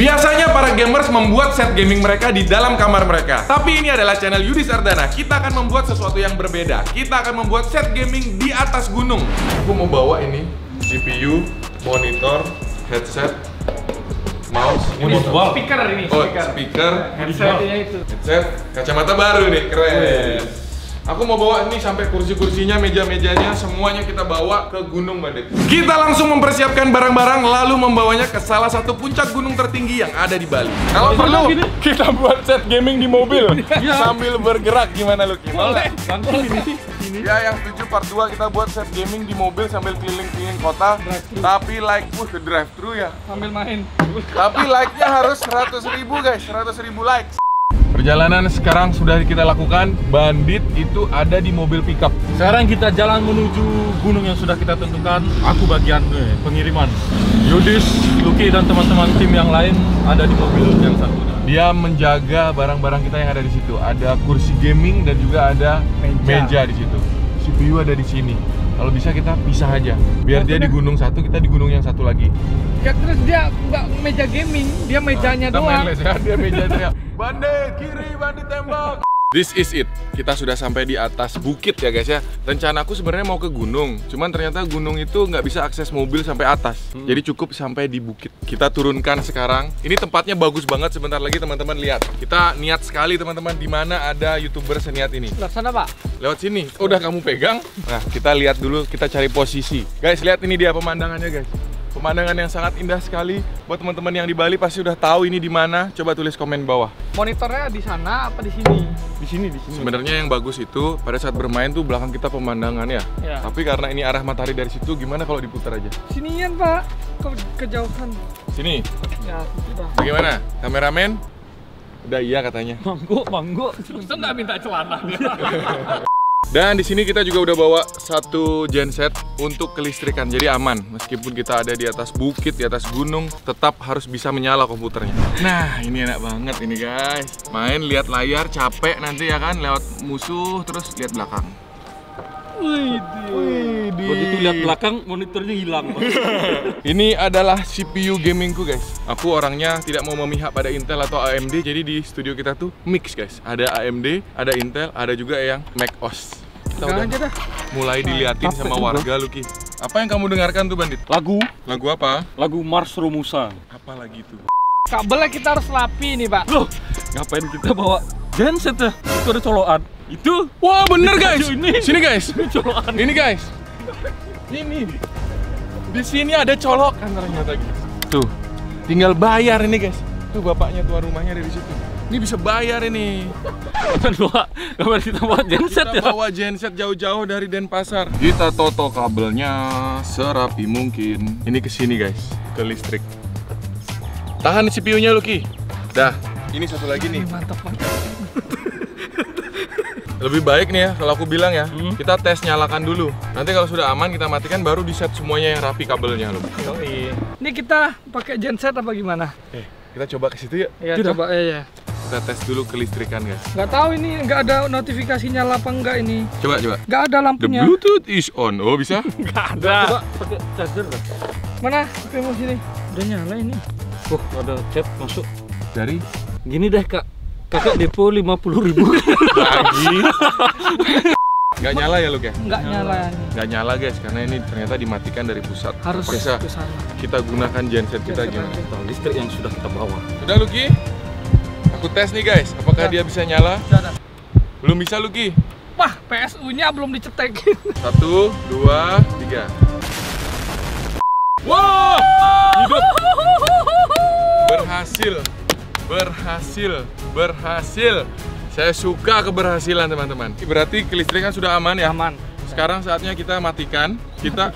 Biasanya para gamers membuat set gaming mereka di dalam kamar mereka. Tapi ini adalah channel Yudi Sardana. Kita akan membuat sesuatu yang berbeda. Kita akan membuat set gaming di atas gunung. Aku mau bawa ini CPU, monitor, headset, mouse, ini Dijual. Speaker ini, Oh, speaker. speaker, Headsetnya itu. headset, kacamata baru nih, keren. Aku mau bawa ini sampai kursi-kursinya, meja-mejanya, semuanya kita bawa ke Gunung Bandit. Kita langsung mempersiapkan barang-barang lalu membawanya ke salah satu puncak gunung tertinggi yang ada di Bali. Kalau perlu, kita buat set gaming di mobil sambil bergerak gimana lu? Boleh. Ini. Ya yang setuju part 2 kita buat set gaming di mobil sambil keliling-keliling kota. Tapi like, uh ke drive thru ya. Sambil main. Tapi like-nya harus 100 ribu guys, 100 ribu likes. Perjalanan sekarang sudah kita lakukan. Bandit itu ada di mobil pickup. Sekarang kita jalan menuju gunung yang sudah kita tentukan. Aku bagian eh, pengiriman. Yudis, Luki dan teman-teman tim yang lain ada di mobil yang satu. Dia menjaga barang-barang kita yang ada di situ. Ada kursi gaming dan juga ada meja, Meja. di situ. CPU ada di sini. Kalau bisa kita pisah aja. Biar dia di gunung satu, kita di gunung yang satu lagi. Ya, terus dia nggak meja gaming, dia mejanya main doang. les ya, dia mejanya. Bandit kiri, bandit tembak. This is it. Kita sudah sampai di atas bukit ya guys ya. Rencanaku sebenarnya mau ke gunung, cuman ternyata gunung itu nggak bisa akses mobil sampai atas. Jadi cukup sampai di bukit. Kita turunkan sekarang. Ini tempatnya bagus banget. Sebentar lagi teman-teman lihat. Kita niat sekali teman-teman di mana ada youtuber seniat ini. Lah sana pak. Lewat sini. Oh, udah kamu pegang. Nah, kita lihat dulu, kita cari posisi. Guys, lihat ini dia pemandangannya, guys. Pemandangan yang sangat indah sekali. Buat teman-teman yang di Bali pasti udah tahu ini di mana. Coba tulis komen bawah. Monitornya di sana apa di sini? Di sini, di sini. Sebenarnya yang bagus itu pada saat bermain tuh belakang kita pemandangan ya. Ya. Tapi karena ini arah matahari dari situ, gimana kalau diputar aja? Sinian pak. Ke kejauhan. Sini. Ya sudah. Bagaimana? Kameramen? Udah iya katanya. Manggo, manggo. Terus nggak minta celana. Dan di sini kita juga udah bawa satu genset untuk kelistrikan, jadi aman. Meskipun kita ada di atas bukit, di atas gunung, tetap harus bisa menyala komputernya. Nah, ini enak banget ini guys. Main lihat layar, capek nanti ya kan, lewat musuh terus lihat belakang. Wih, begitu lihat belakang monitornya hilang. Ini adalah CPU gamingku guys. Aku orangnya tidak mau memihak pada Intel atau AMD, jadi di studio kita tuh mix guys. Ada AMD, ada Intel, ada juga yang Mac OS. Kita Pegang udah aja dah. mulai diliatin Capek sama juga. warga Luki. Apa yang kamu dengarkan tuh Bandit? Lagu, Lagu apa? lagu Mars Romusa. Apa lagi tuh? Kabelnya kita harus lapi nih pak. Loh, ngapain kita bawa genset ya? Itu ada colokan. Itu Wah bener Di guys. ini. Sini guys. ini colokan. Ini guys. Ini. Di sini ada colokan ternyata guys. Tuh. Tinggal bayar ini guys. Tuh bapaknya tuan rumahnya ada di situ. Ini bisa bayar ini. Bawa, ngapain kita bawa genset Kita ya? bawa genset jauh-jauh dari Denpasar. Kita toto kabelnya serapi mungkin. Ini ke sini guys, ke listrik. Tahan CPU-nya Luki. Dah, ini satu lagi nih. Mantap mantap. Lebih baik nih ya, kalau aku bilang ya, Hmm. kita tes nyalakan dulu. Nanti kalau sudah aman kita matikan baru di set semuanya yang rapi kabelnya loh. Ini kita pakai genset apa gimana? Eh, kita coba ke situ ya. Ya Tidak. coba ya ya. Kita tes dulu kelistrikan guys. Nggak tahu ini nggak ada notifikasi nyala apa enggak ini. Coba coba. Nggak ada The lampunya. Bluetooth is on. Oh bisa? Coba pakai charger lah. Mana? Remote sini. Udah nyala ini. Oh, ada chat masuk. Dari Gini deh kak, kakak depo 50 ribu. lagi. Gak nyala ya Luke ya? Nggak nyala ini. Gak nyala guys, karena ini ternyata dimatikan dari pusat. Harus Bisa ke sana. kita gunakan genset kita Genset gimana? listrik yang sudah kita bawa. Udah Luki? Aku tes nih guys, apakah dia bisa nyala? Belum bisa Luki? Wah, PSU-nya belum dicetekin. Satu, dua, tiga. Wow! Hidup! Berhasil, berhasil, berhasil. Saya suka keberhasilan teman-teman. Berarti kelistrikan sudah aman ya? Aman. Sekarang saatnya kita matikan. Kita,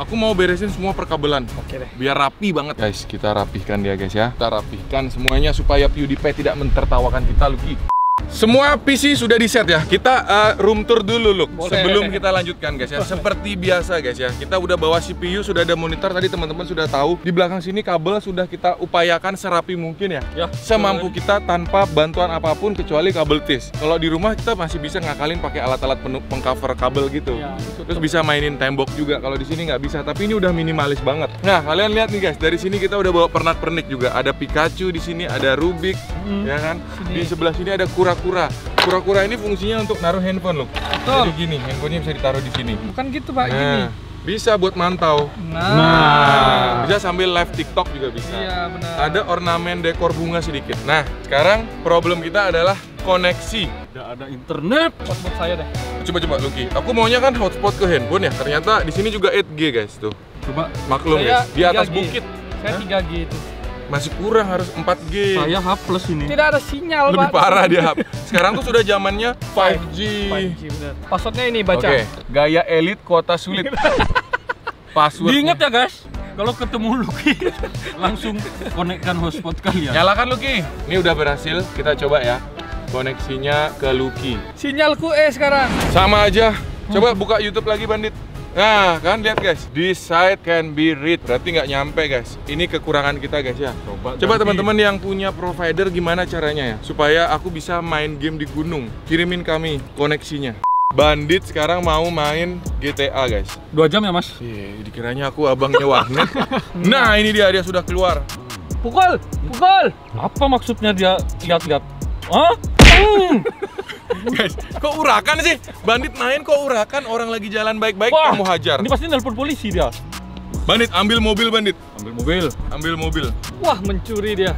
aku mau beresin semua perkabelan. Oke deh. Biar rapi banget guys. Kita rapihkan dia guys ya. Kita rapihkan semuanya supaya PewDiePie tidak mentertawakan kita Luki. Semua PC sudah di set ya. Kita uh, room tour dulu loh. Boleh. Sebelum kita lanjutkan guys ya. Seperti biasa guys ya. Kita udah bawa CPU, sudah ada monitor tadi teman-teman sudah tahu. Di belakang sini kabel sudah kita upayakan serapi mungkin ya. Ya, Semampu kita tanpa bantuan apa pun kecuali kabel tis. Kalau di rumah kita masih bisa ngakalin pakai alat-alat pengcover kabel gitu. Ya, Terus bisa mainin tembok juga. Kalau di sini nggak bisa, tapi ini udah minimalis banget. Nah, kalian lihat nih guys, dari sini kita udah bawa pernak-pernik juga. Ada Pikachu di sini, ada Rubik, ya kan? Di sebelah sini ada kura-kura. Kura-kura ini fungsinya untuk naruh handphone loh. Betul. Jadi gini, handphonenya bisa ditaruh di sini. Bukan gitu pak, gini. Nah, bisa buat mantau. Nah. Nah, bisa sambil live TikTok juga bisa. Iya benar. Ada ornamen dekor bunga sedikit. Nah, sekarang problem kita adalah koneksi. Tidak ada internet. Hotspot saya deh. Coba coba Lucky. Aku maunya kan hotspot ke handphone ya. Ternyata di sini juga 8G guys tuh. Coba Maklum Saya guys, di atas 3G. bukit Saya 3G itu. Masih kurang harus 4G. saya H plus ini. Tidak ada sinyal Lebih pak. parah dia. Sekarang tuh sudah zamannya 5G. 5G benar. Passwordnya ini baca. Oke, gaya elit kuota sulit. Password. Diingat ya guys, kalau ketemu Lucky langsung konekkan hotspot kalian. Nyalakan Lucky. Ini udah berhasil. Kita coba ya. Koneksinya ke Lucky. Sinyalku E sekarang. Sama aja. Coba buka YouTube lagi bandit. Nah, kan lihat guys. This site can be read. Berarti nggak nyampe guys. Ini kekurangan kita guys ya. Coba, Coba teman-teman yang punya provider gimana caranya ya supaya aku bisa main game di gunung. Kirimin kami koneksinya. Bandit sekarang mau main GTA guys. Dua jam ya mas? Iya, dikiranya aku abangnya warnet. nah, ini dia dia sudah keluar. Pukul, pukul. Apa maksudnya dia lihat-lihat? Hah? Guys, kok urakan sih? Bandit main kok urakan orang lagi jalan baik-baik kamu hajar. Ini pasti nelpon polisi dia. Bandit ambil mobil bandit. Ambil mobil. Ambil mobil. Wah mencuri dia.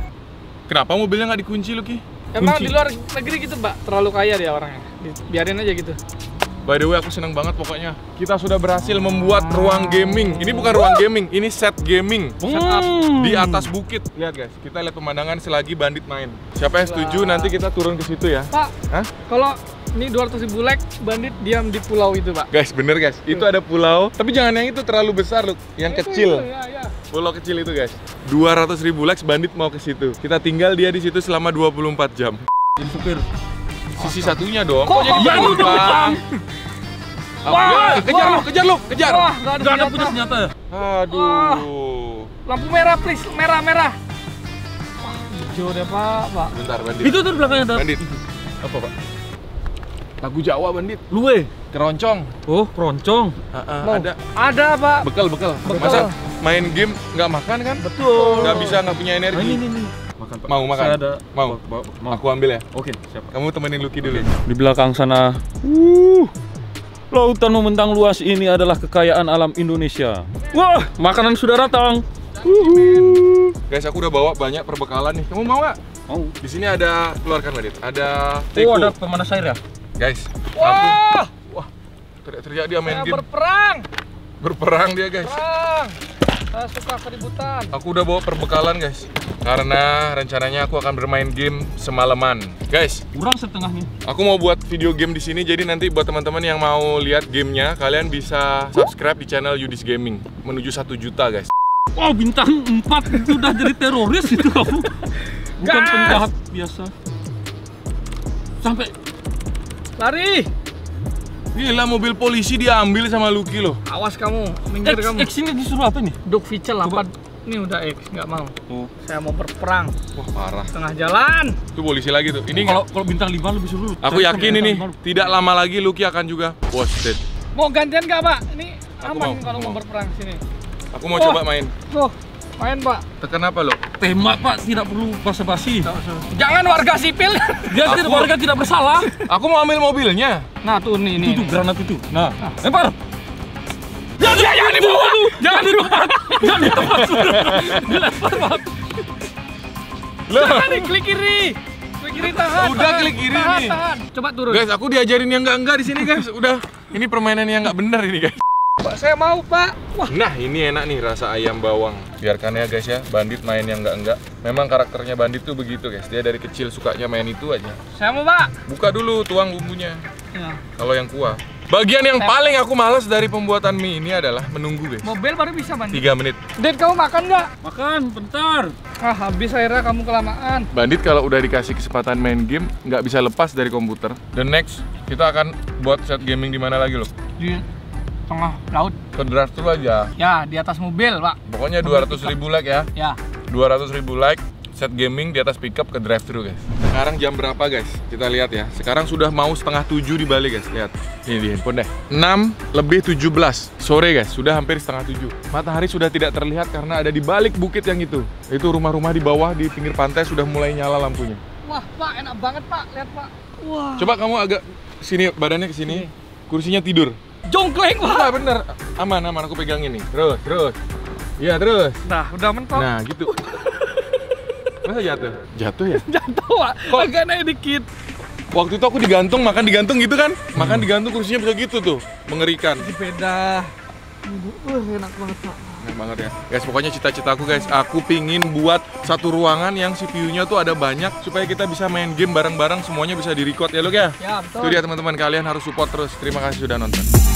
Kenapa mobilnya nggak dikunci Luki? Emang Kunci. di luar negeri gitu mbak, terlalu kaya dia orangnya. Biarin aja gitu. By the way, aku seneng banget pokoknya. Kita sudah berhasil membuat ruang gaming. Ini bukan ruang gaming, ini set gaming. Setup Hmm. Di atas bukit. Lihat guys, kita lihat pemandangan selagi bandit main. Siapa yang setuju nanti kita turun ke situ ya. Pak, Hah? kalau ini 200 ribu like, bandit diam di pulau itu pak. Guys, bener guys. Itu ada pulau, tapi jangan yang itu terlalu besar loh, yang Itu, kecil. itu, Ya, ya. Pulau kecil itu guys. 200 ribu likes bandit mau ke situ. Kita tinggal dia di situ selama 24 jam. Jadi supir. Sisi satunya dong. Kok jadi penumpang? Wah, Ah, kejar wah. lu, kejar lu, kejar. Wah, nggak ada Gak ada punya senjata ya? Aduh. Lampu merah please, merah merah. Wah, hijau deh pak, pak. Bentar bandit. Itu tuh di belakangnya ada. Bandit. Apa pak? Lagu Jawa bandit. Luwe. Keroncong. Oh, keroncong. Mau? ada. Ada pak. Bekal, bekal. Bekal. Masa main game nggak makan kan? Betul. Nggak bisa nggak punya Nah, energi. ini, ini, ini. Makan, Pak. Mau makan? Saya ada. Mau? Bawa- bawa- mau. Aku ambil ya. Oke, siap. Kamu temenin Lucky dulu. Di belakang sana. Uh, lautan membentang luas ini adalah kekayaan alam Indonesia. Wah, makanan sudah datang. Uhuh. Guys, aku udah bawa banyak perbekalan nih. Kamu mau nggak? Oh, Di sini ada keluarkan bandit. Ada teko. oh ada pemanas air ya? Guys. Wah, Wah. Teriak-teriak dia main saya game. berperang, Berperang dia guys. perang. Saya suka keributan. Aku udah bawa perbekalan guys. Karena rencananya aku akan bermain game semalaman. Guys, Kurang setengahnya. aku mau buat video game di sini jadi nanti buat teman-teman yang mau lihat gamenya kalian bisa subscribe di channel Yudis Gaming menuju 1 juta guys. Wow, bintang 4 itu udah jadi teroris itu kamu. Bukan Gas. penjahat biasa. Sampai Lari. Gila mobil polisi diambil sama Lucky loh. Awas kamu, minggir X, kamu. X ini disuruh apa nih? Duk Vicel apa? Ini udah X, nggak mau. Oh. Saya mau berperang Wah parah. tengah jalan. Itu polisi lagi tuh. Ini Kalau kalau bintang 5 lebih suruh. aku Saya yakin ini lima. tidak lama lagi Lucky akan juga posted. Mau gantian nggak pak? Ini aman mau, kalau mau mau. berperang sini. Aku mau Wah. coba main. Tuh, main pak. Tekan apa lo? Tembak Pak, tidak perlu basa-basi. Jangan warga sipil. Dia Aku- tidak warga tidak bersalah. Aku mau ambil mobilnya. Nah tuh nih nih. Itu tuh granat itu. Nah, lempar. Jangan, jangan dibawa. Jangan di tempat. Jangan di tempat. Dilempar Pak. Loh. Jangan klik kiri. Klik kiri tahan. Udah, tahan, klik kiri tahan, nih. Tahan. Coba turun. Guys, aku diajarin yang enggak-enggak di sini guys. Udah. Ini permainan yang enggak benar ini guys. Pak, saya mau pak. Wah, Nah, ini enak nih rasa ayam bawang. Biarkan ya guys ya, bandit main yang enggak-enggak. Memang karakternya bandit tuh begitu guys. Dia dari kecil sukanya main itu aja. saya mau pak. Buka dulu, tuang bumbunya. Ya. Kalau yang kuah. Bagian yang paling aku males dari pembuatan mie ini adalah menunggu guys. Mobil baru bisa bandit. 3 menit. Dit kamu makan nggak? Makan, bentar. Ah habis akhirnya kamu kelamaan. Bandit kalau udah dikasih kesempatan main game nggak bisa lepas dari komputer. The next kita akan buat set gaming di mana lagi loh? Di tengah laut. Ke drive thru aja. Ya di atas mobil pak. Pokoknya 200 ribu like ya. Ya. 200 ribu like set gaming di atas pickup ke drive thru guys. Sekarang jam berapa guys? Kita lihat ya. Sekarang sudah mau setengah 7 di Bali guys. Lihat. Ini di handphone deh. 6 lebih 17 sore guys. Sudah hampir setengah 7. Matahari sudah tidak terlihat karena ada di balik bukit yang itu. Itu rumah-rumah di bawah di pinggir pantai sudah mulai nyala lampunya. Wah pak enak banget pak. Lihat pak. Wah. Coba kamu agak sini badannya ke sini. Kursinya tidur. Jongkleng pak. Wah, bener. Aman, aman aku pegang ini. Terus, terus. Iya, terus. Nah udah mentok. Nah, gitu. Masa jatuh? Jatuh ya? Jatuh pak. Agak naik dikit. Waktu itu aku digantung, makan digantung gitu kan? Makan digantung kursinya bisa gitu tuh. Mengerikan. Sepeda. Uh enak banget pak. Enak banget ya. Guys, pokoknya cita-citaku guys, aku pingin buat satu ruangan yang CPU-nya tuh ada banyak supaya kita bisa main game bareng-bareng semuanya bisa di-record ya, Luk ya? Ya Itu betul. dia teman-teman kalian harus support terus. Terima kasih sudah nonton.